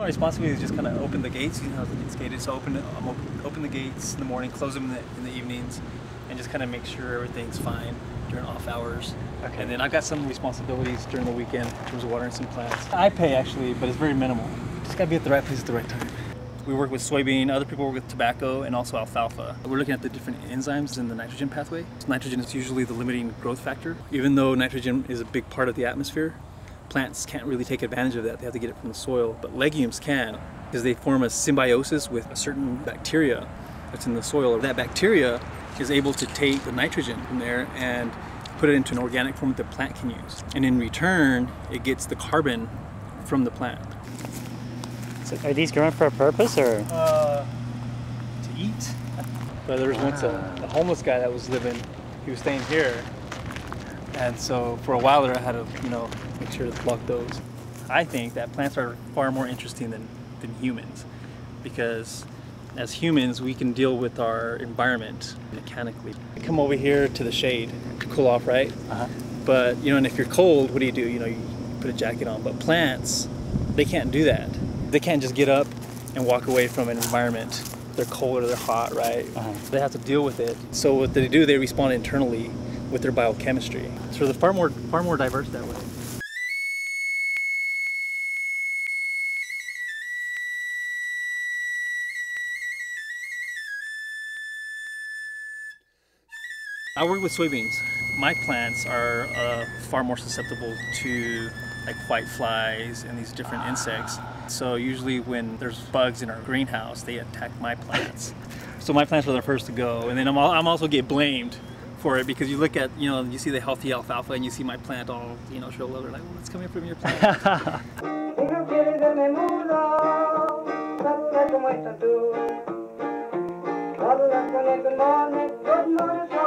My responsibility is just kind of open the gates. You know, it's gated, so open I'm open, open the gates in the morning, close them in the, in the evenings, and just kind of make sure everything's fine during off hours. Okay. And then I've got some responsibilities during the weekend in terms of watering some plants. I pay actually, but it's very minimal. Just gotta be at the right place at the right time. We work with soybean, other people work with tobacco and also alfalfa. We're looking at the different enzymes in the nitrogen pathway. Nitrogen is usually the limiting growth factor. Even though nitrogen is a big part of the atmosphere, plants can't really take advantage of that. They have to get it from the soil. But legumes can because they form a symbiosis with a certain bacteria that's in the soil. Or that bacteria is able to take the nitrogen from there and put it into an organic form that the plant can use. And in return, it gets the carbon from the plant. So are these grown for a purpose or? Uh, to eat. But there was once a, a homeless guy that was living, he was staying here. And so for a while there, I had to, you know, make sure to block those. I think that plants are far more interesting than, than humans because as humans, we can deal with our environment mechanically. You come over here to the shade to cool off, right? Uh-huh. But, you know, and if you're cold, what do you do? You know, you put a jacket on. But plants, they can't do that. They can't just get up and walk away from an environment. They're cold or they're hot, right? Uh-huh. They have to deal with it. So what they do, they respond internally with their biochemistry. So they're far more, far more diverse that way. I work with soybeans. My plants are uh, far more susceptible to like white flies and these different insects. So usually when there's bugs in our greenhouse, they attack my plants. so my plants are the first to go, and then I'm, I'm also get blamed for it because you look at you know you see the healthy alfalfa and you see my plant all you know show a little Like, well, it's coming from your plant.